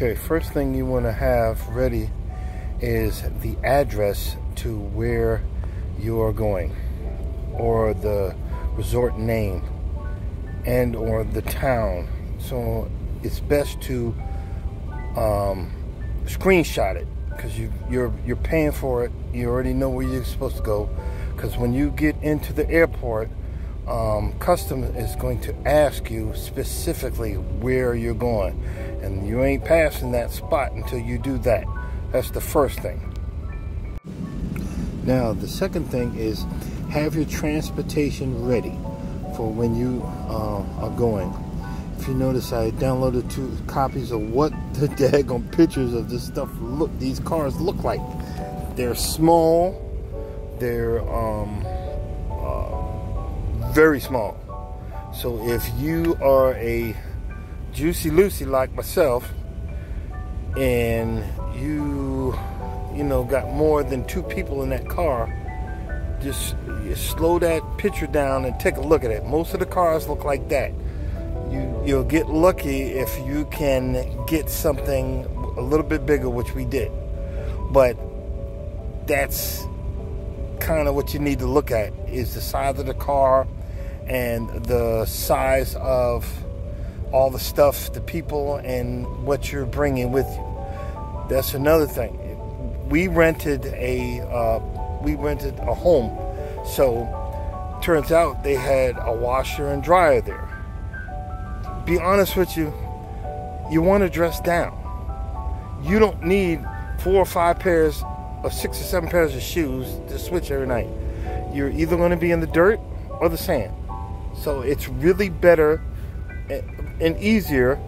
Okay, first thing you want to have ready is the address to where you are going or the resort name and or the town. So it's best to um, screenshot it because you, you're you're paying for it. You already know where you're supposed to go. Because when you get into the airport, um, custom is going to ask you specifically where you're going, and you ain't passing that spot until you do that. That's the first thing. Now, the second thing is have your transportation ready for when you uh, are going. If you notice, I downloaded two copies of what the daggone pictures of this stuff look. These cars look like. They're small. They're um, very small. So if you are a juicy Lucy like myself, and you, you know, got more than two people in that car, just slow that picture down and take a look at it. Most of the cars look like that. You you'll get lucky if you can get something a little bit bigger, which we did. But that's kind of what you need to look at is the size of the car and the size of all the stuff, the people, and what you're bringing with you. That's another thing. We rented a uh, we rented a home, so turns out they had a washer and dryer there. Be honest with you, you want to dress down. You don't need four or five pairs of six or seven pairs of shoes to switch every night. You're either going to be in the dirt or the sand. So it's really better and easier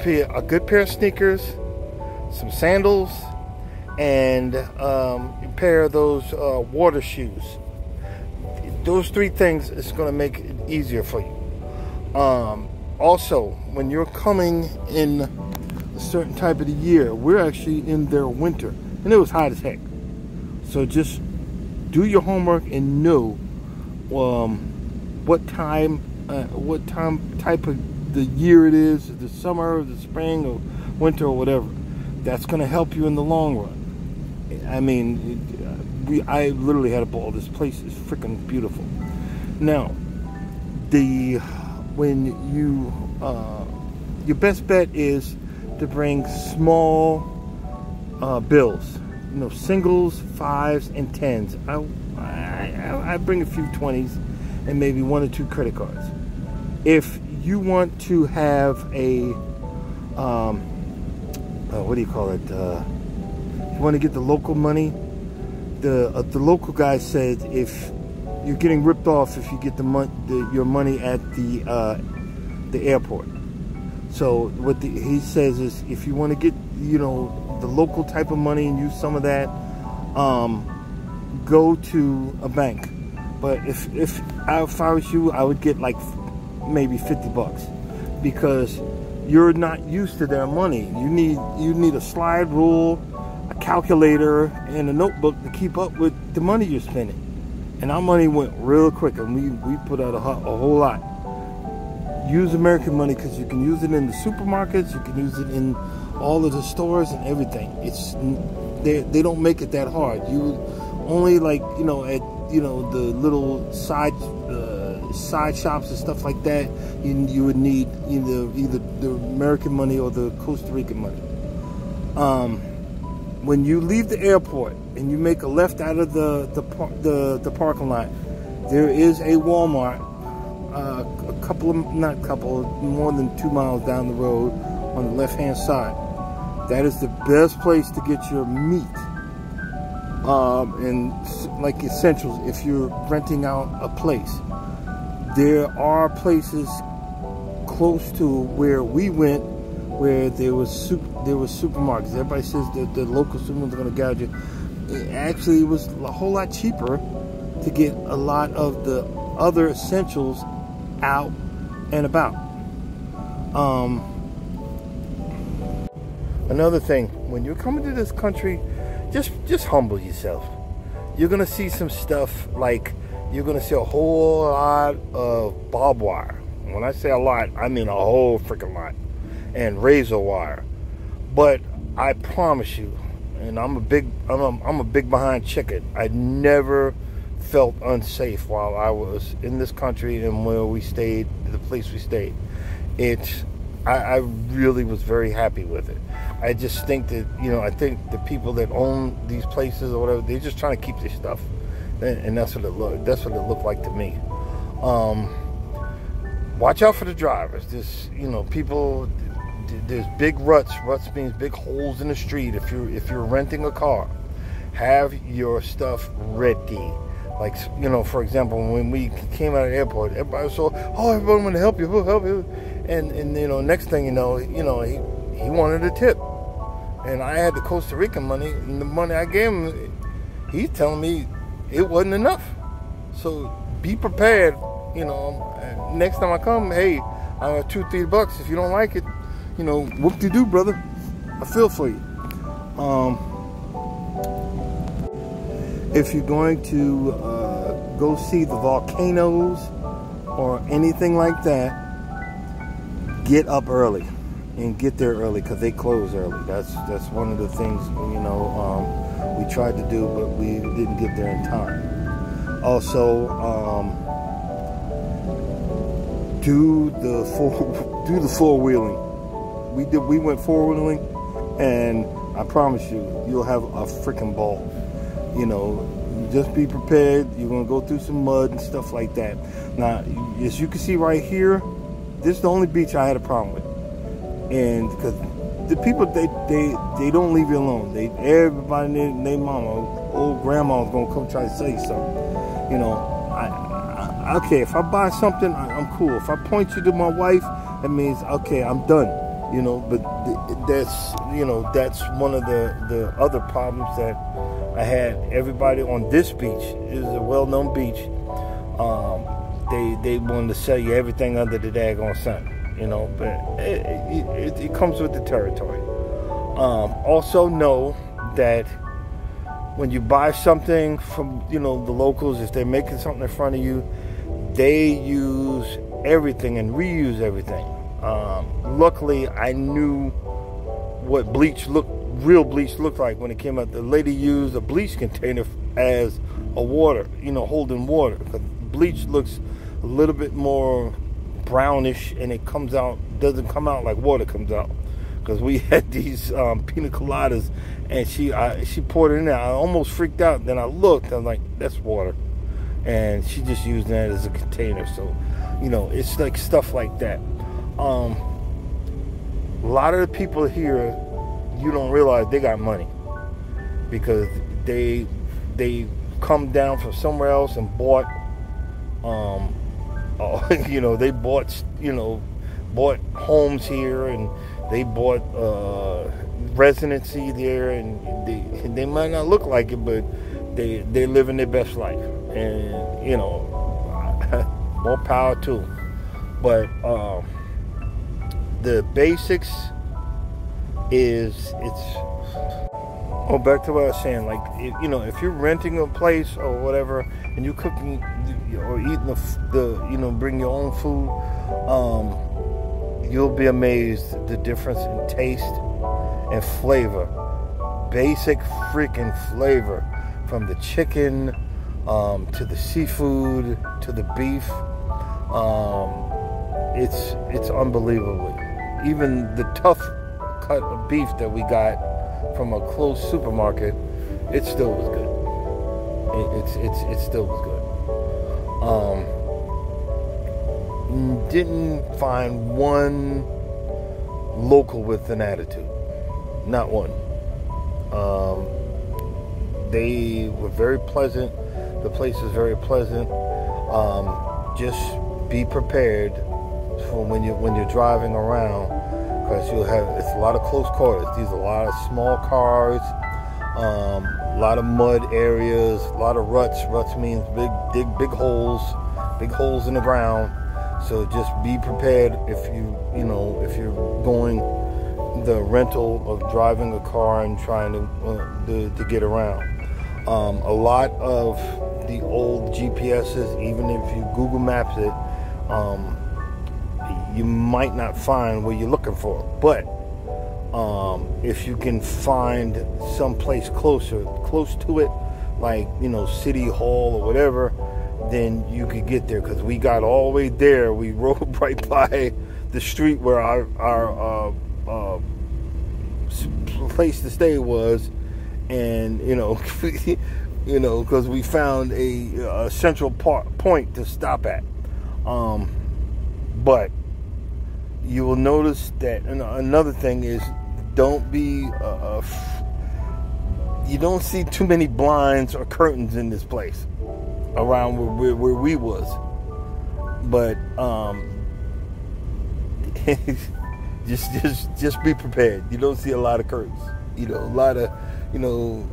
to a good pair of sneakers, some sandals, and um, a pair of those uh, water shoes. Those three things is going to make it easier for you. Um, also, when you're coming in a certain type of the year, we're actually in their winter, and it was hot as heck. So just do your homework and know um, what time, uh, what time type of the year it is, the summer, or the spring, or winter, or whatever. That's going to help you in the long run. I mean, it, we I literally had a ball. This place is freaking beautiful. Now, the when you uh, your best bet is to bring small uh, bills, you know, singles, fives, and tens. I, I I bring a few twenties and maybe one or two credit cards. If you want to have a um, uh, what do you call it? Uh, you want to get the local money. The uh, the local guy said if you're getting ripped off if you get the, mon- the your money at the uh, the airport. So what the, he says is if you want to get you know the local type of money and use some of that, um, go to a bank. But if if I, was you, I would get like maybe 50 bucks because you're not used to their money. You need you need a slide rule a calculator and a notebook to keep up with the money you're spending. And our money went real quick, and we, we put out a, a whole lot. Use American money because you can use it in the supermarkets, you can use it in all of the stores and everything. It's they they don't make it that hard. You only like you know at you know the little side uh, side shops and stuff like that. You you would need either either the American money or the Costa Rican money. Um, when you leave the airport and you make a left out of the the the, the parking lot, there is a Walmart, uh, a couple of not couple, more than two miles down the road on the left hand side. That is the best place to get your meat um, and like essentials if you're renting out a place. There are places close to where we went where there was super, there was supermarkets. Everybody says that the local supermarkets are going to gouge you. It actually, it was a whole lot cheaper to get a lot of the other essentials out and about. Um, another thing, when you're coming to this country, just just humble yourself. You're gonna see some stuff like you're gonna see a whole lot of barbed wire. When I say a lot, I mean a whole freaking lot and razor wire. But I promise you, and I'm a big I'm a, I'm a big behind chicken. I never felt unsafe while I was in this country and where we stayed, the place we stayed. It's I, I really was very happy with it. I just think that you know I think the people that own these places or whatever they're just trying to keep their stuff, and, and that's what it looked that's what it looked like to me. Um, watch out for the drivers. There's you know people. There's big ruts. Ruts means big holes in the street. If you're if you're renting a car, have your stuff ready. Like you know, for example, when we came out of the airport, everybody was so, oh, everyone want to help you, who help you, and and you know, next thing you know, you know, he he wanted a tip, and I had the Costa Rican money, and the money I gave him, he's telling me it wasn't enough. So be prepared. You know, next time I come, hey, I have two, three bucks. If you don't like it, you know, whoop de do, brother. I feel for you. Um, if you're going to uh, go see the volcanoes or anything like that, get up early and get there early because they close early. That's that's one of the things you know um, we tried to do, but we didn't get there in time. Also, um, do the four do the four wheeling. We did we went four wheeling, and I promise you, you'll have a freaking ball you know, just be prepared. You're gonna go through some mud and stuff like that. Now, as you can see right here, this is the only beach I had a problem with, and because the people they they they don't leave you alone. They everybody their, their mama, old grandma's gonna come try to say something. You know, I, I okay if I buy something, I, I'm cool. If I point you to my wife, that means okay, I'm done you know but that's you know that's one of the the other problems that I had everybody on this beach. is a well-known beach. Um, they they wanted to sell you everything under the daggone sun, you know. But it, it, it comes with the territory. Um, also know that when you buy something from you know the locals, if they're making something in front of you, they use everything and reuse everything. Um, luckily, I knew what bleach looked real bleach looked like when it came out. The lady used a bleach container as a water, you know, holding water. Bleach looks a little bit more brownish and it comes out, doesn't come out like water comes out. Because we had these um, pina coladas and she I, she poured it in there. I almost freaked out. Then I looked, I was like, that's water. And she just used that as a container. So, you know, it's like stuff like that. Um, a lot of the people here you don't realize they got money because they they come down from somewhere else and bought um uh, you know they bought you know bought homes here and they bought uh residency there and they they might not look like it but they they're living their best life. And you know more power to them but um the basics is it's oh back to what I was saying like you know if you're renting a place or whatever and you're cooking or eating the, the you know bring your own food um, you'll be amazed the difference in taste and flavor basic freaking flavor from the chicken um, to the seafood to the beef um, it's it's unbelievable even the tough cut of beef that we got from a closed supermarket, it still was good. It, it's it's it still was good. Um, didn't find one local with an attitude. Not one. Um, they were very pleasant. The place is very pleasant. Um, just be prepared for when you when you're driving around because you'll have it's a lot of close quarters. These are a lot of small cars, um, a lot of mud areas, a lot of ruts. Ruts means big, dig big holes, big holes in the ground. So just be prepared if you you know if you're going the rental of driving a car and trying to uh, to, to, get around. Um, a lot of the old GPSs, even if you Google Maps it. Um, you might not find what you're looking for. But Um, if you can find some place closer, close to it, like you know City Hall or whatever, then you could get there. Because we got all the way there, we rode right by the street where our our uh, uh, place to stay was, and you know, you know, because we found a, a central part, point to stop at. Um, but you will notice that another thing is don't be uh, you don't see too many blinds or curtains in this place around where, where, where we was. But um, just just just be prepared. You don't see a lot of curtains you know a lot of you know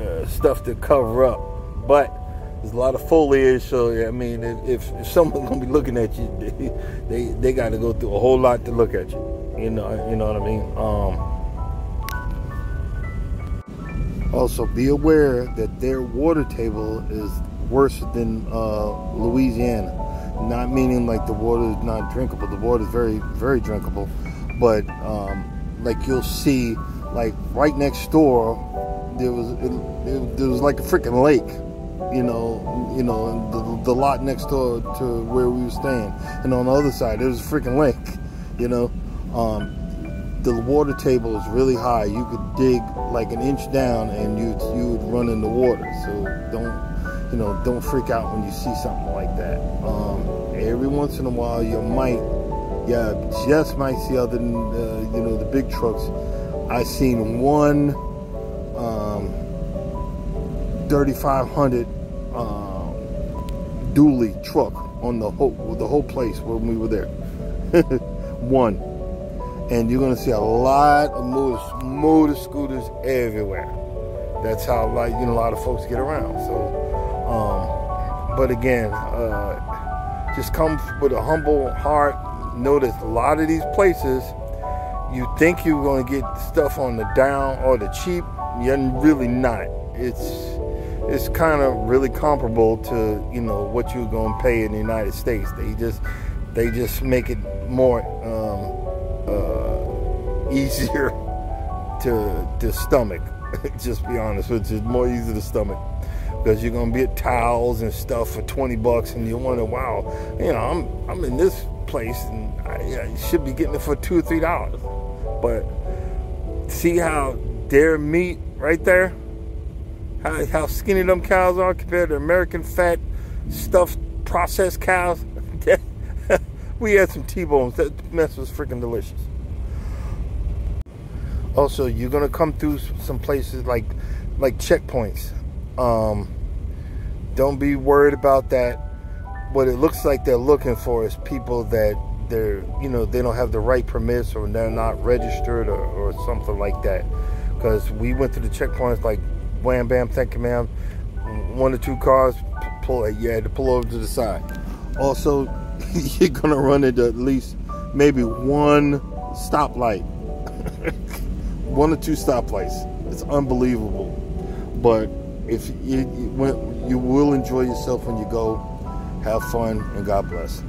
uh, stuff to cover up. But there's a lot of foliage, so I mean, if, if someone's gonna be looking at you, they they, they got to go through a whole lot to look at you. You know, you know what I mean. Um, also, be aware that their water table is worse than uh, Louisiana. Not meaning like the water is not drinkable. The water is very, very drinkable, but um, like you'll see, like right next door, there was it, it, there was like a freaking lake you know, you know, the, the lot next door to where we were staying, and on the other side there was a freaking lake. You know, um, the water table is really high. You could dig like an inch down, and you you would run in the water. So don't, you know, don't freak out when you see something like that. Um, every once in a while, you might, yeah, just might see other than uh, you know the big trucks. I seen one. Um, 3500 um, dually truck on the whole the whole place when we were there. One, and you're gonna see a lot of motor, motor scooters everywhere. That's how like you know a lot of folks get around. So, um, but again, uh, just come with a humble heart. Notice a lot of these places, you think you're gonna get stuff on the down or the cheap. You're really not. It's it's kind of really comparable to you know what you're to pay in the United States. They just they just make it more uh, easier to to stomach. just be honest, which is more easy to stomach because you're gonna get towels and stuff for 20 bucks, and you wonder, wow, you know, I'm I'm in this place and I, I should be getting it for two or three dollars. But see how their meat right there how, how skinny them cows are compared to American fat stuffed processed cows. we had some T-bones. That mess was freaking delicious. Also, you're gonna come through some places like like checkpoints. Um, don't be worried about that. What it looks like they're looking for is people that they're you know they don't have the right permits or they're not registered or, or something like that. Because we went to the checkpoints like wham bam, thank you ma'am. One or two cars, pull you had to pull over to the side. Also, you're gonna run into at least maybe one stoplight, one or two stoplights. It's unbelievable, but if you, you, you will enjoy yourself when you go, have fun, and God bless.